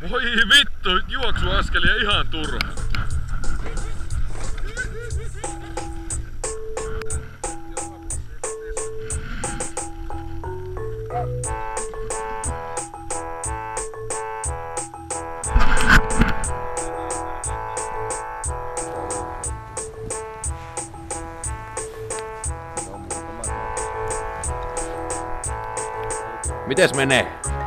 Voi vittu, juoksuaskelia ihan turha. Mites menee?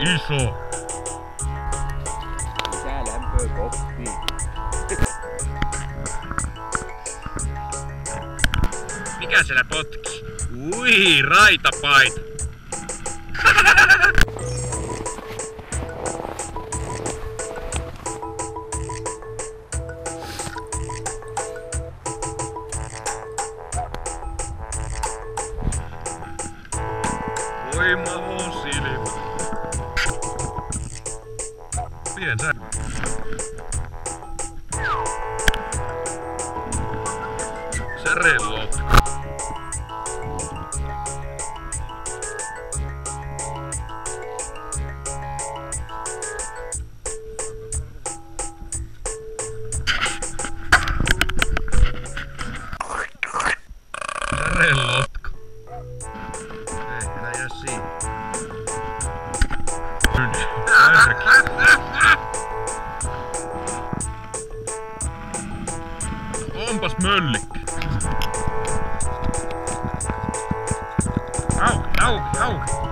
Iso. Lisää lämpöä koppiin. Mikä siellä potki? Uy, raitapait. Oi, mahon silmä. Pien sä. Sä relu. Ei, älä jää siinä. Onpas möllikkä. Auki, auki, auki.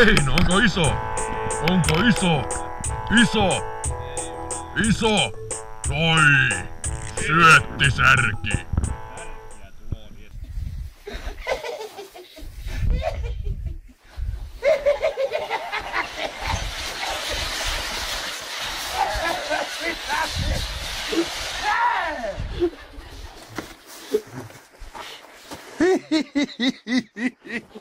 Näin, no, onko iso? Onko iso? Iso! Iso! Noi! Syötti särki! Hee hee hee hee hee Hehehehe